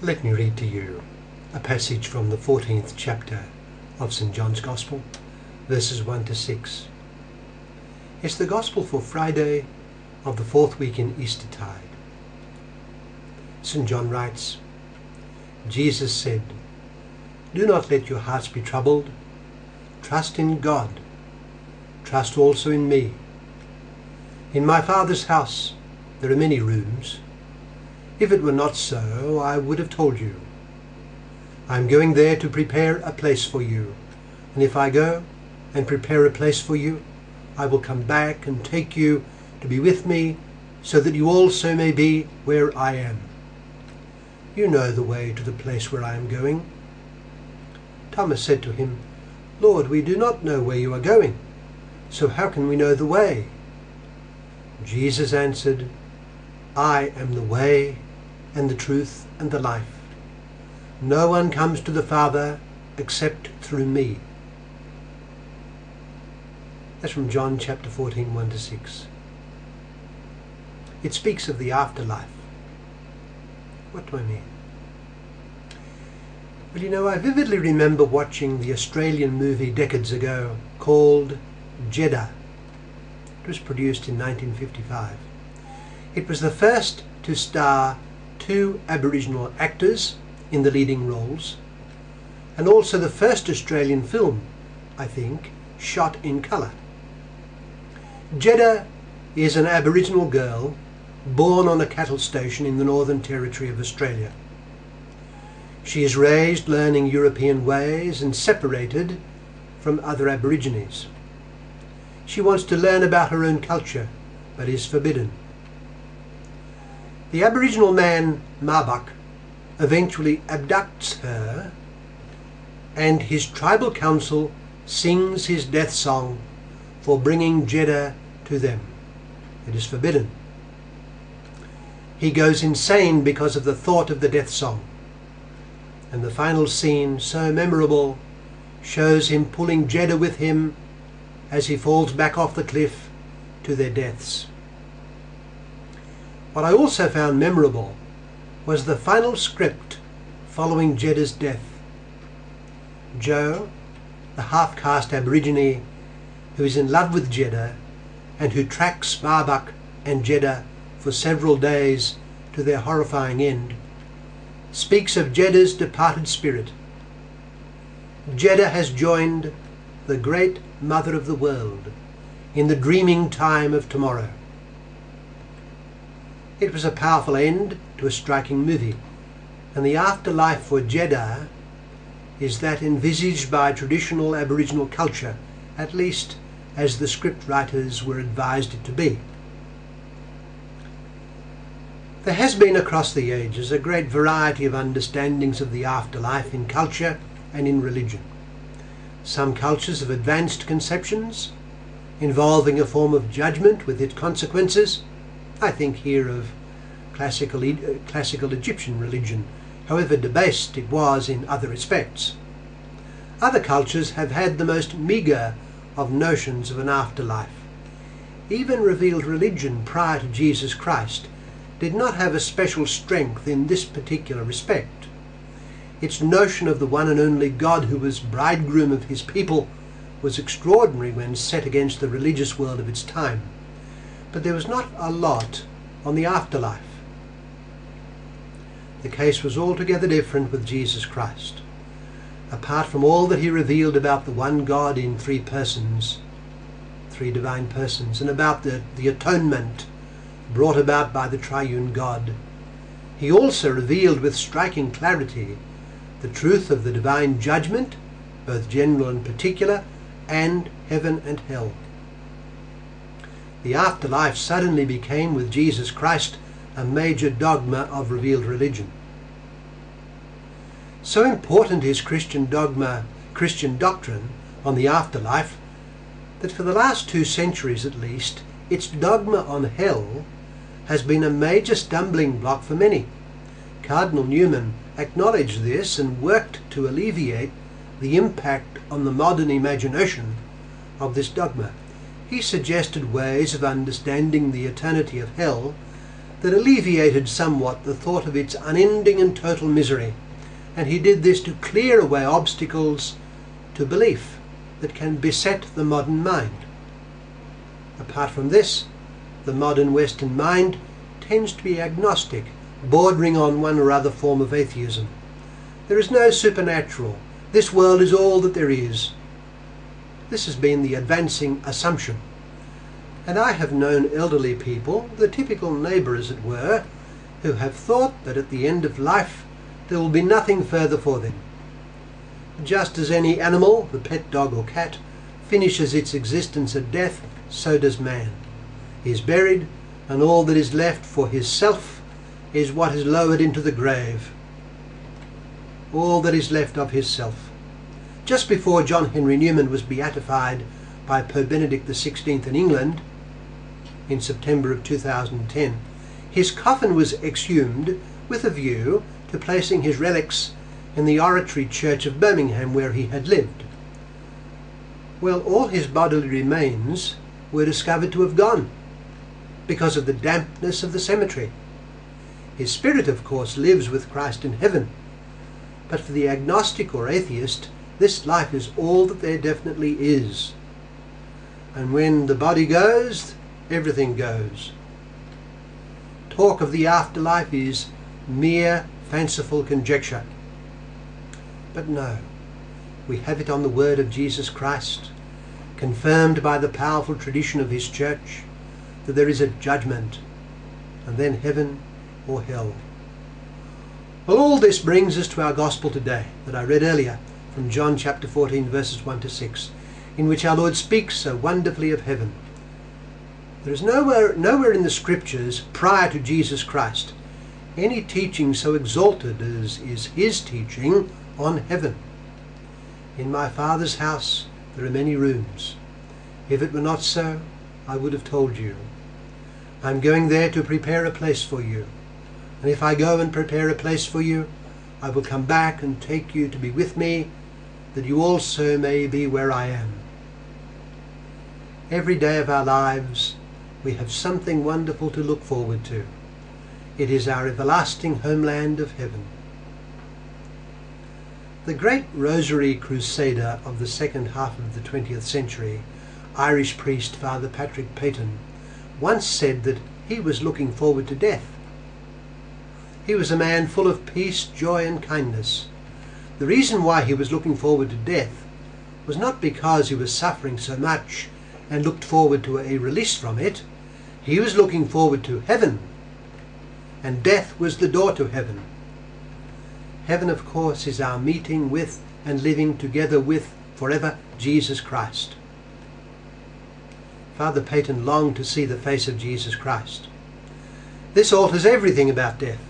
Let me read to you a passage from the 14th chapter of St. John's Gospel, verses 1 to 6. It's the Gospel for Friday of the fourth week in Eastertide. St. John writes, Jesus said, Do not let your hearts be troubled. Trust in God. Trust also in me. In my Father's house there are many rooms. If it were not so, I would have told you. I am going there to prepare a place for you. And if I go and prepare a place for you, I will come back and take you to be with me, so that you also may be where I am. You know the way to the place where I am going. Thomas said to him, Lord, we do not know where you are going, so how can we know the way? Jesus answered, I am the way and the truth and the life. No one comes to the Father except through me. That's from John chapter 14, 1 to 6. It speaks of the afterlife. What do I mean? Well, you know, I vividly remember watching the Australian movie decades ago called Jedda. It was produced in 1955. It was the first to star two Aboriginal actors in the leading roles, and also the first Australian film, I think, shot in colour. Jedda is an Aboriginal girl born on a cattle station in the Northern Territory of Australia. She is raised learning European ways and separated from other Aborigines. She wants to learn about her own culture, but is forbidden. The Aboriginal man Marbuk eventually abducts her and his tribal council sings his death song for bringing Jedda to them. It is forbidden. He goes insane because of the thought of the death song. And the final scene, so memorable, shows him pulling Jedda with him as he falls back off the cliff to their deaths. What I also found memorable was the final script following Jedda's death. Joe, the half-caste Aborigine who is in love with Jedda and who tracks Marbuk and Jedda for several days to their horrifying end, speaks of Jedda's departed spirit. Jedda has joined the great mother of the world in the dreaming time of tomorrow. It was a powerful end to a striking movie, and the afterlife for Jedda is that envisaged by traditional Aboriginal culture, at least as the script writers were advised it to be. There has been across the ages a great variety of understandings of the afterlife in culture and in religion. Some cultures have advanced conceptions involving a form of judgment with its consequences, I think here of classical, uh, classical Egyptian religion, however debased it was in other respects. Other cultures have had the most meagre of notions of an afterlife. Even revealed religion prior to Jesus Christ did not have a special strength in this particular respect. Its notion of the one and only God who was bridegroom of his people was extraordinary when set against the religious world of its time. But there was not a lot on the afterlife. The case was altogether different with Jesus Christ. Apart from all that he revealed about the one God in three persons, three divine persons, and about the, the atonement brought about by the triune God, he also revealed with striking clarity the truth of the divine judgment, both general and particular, and heaven and hell. The afterlife suddenly became with Jesus Christ a major dogma of revealed religion. So important is Christian dogma, Christian doctrine on the afterlife, that for the last two centuries at least, its dogma on hell has been a major stumbling block for many. Cardinal Newman acknowledged this and worked to alleviate the impact on the modern imagination of this dogma. He suggested ways of understanding the eternity of hell that alleviated somewhat the thought of its unending and total misery, and he did this to clear away obstacles to belief that can beset the modern mind. Apart from this, the modern Western mind tends to be agnostic, bordering on one or other form of atheism. There is no supernatural. This world is all that there is. This has been the advancing assumption. And I have known elderly people, the typical neighbour as it were, who have thought that at the end of life there will be nothing further for them. Just as any animal, the pet dog or cat, finishes its existence at death, so does man. He is buried, and all that is left for his self is what is lowered into the grave. All that is left of his self. Just before John Henry Newman was beatified by Pope Benedict XVI in England in September of 2010, his coffin was exhumed with a view to placing his relics in the Oratory Church of Birmingham where he had lived. Well, all his bodily remains were discovered to have gone because of the dampness of the cemetery. His spirit, of course, lives with Christ in heaven. But for the agnostic or atheist, this life is all that there definitely is. And when the body goes, everything goes. Talk of the afterlife is mere fanciful conjecture. But no, we have it on the word of Jesus Christ, confirmed by the powerful tradition of his church, that there is a judgment, and then heaven or hell. Well, all this brings us to our gospel today that I read earlier from John chapter 14, verses 1 to 6, in which our Lord speaks so wonderfully of heaven. There is nowhere, nowhere in the scriptures prior to Jesus Christ any teaching so exalted as is his teaching on heaven. In my Father's house there are many rooms. If it were not so, I would have told you. I am going there to prepare a place for you. And if I go and prepare a place for you, I will come back and take you to be with me, that you also may be where I am. Every day of our lives, we have something wonderful to look forward to. It is our everlasting homeland of heaven. The great Rosary Crusader of the second half of the 20th century, Irish priest Father Patrick Peyton, once said that he was looking forward to death. He was a man full of peace, joy and kindness. The reason why he was looking forward to death was not because he was suffering so much and looked forward to a release from it. He was looking forward to heaven, and death was the door to heaven. Heaven, of course, is our meeting with and living together with forever Jesus Christ. Father Peyton longed to see the face of Jesus Christ. This alters everything about death.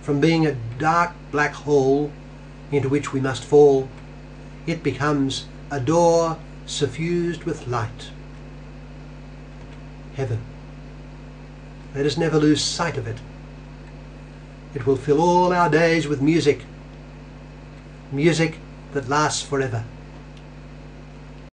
From being a dark black hole into which we must fall, it becomes a door suffused with light. Heaven. Let us never lose sight of it. It will fill all our days with music. Music that lasts forever.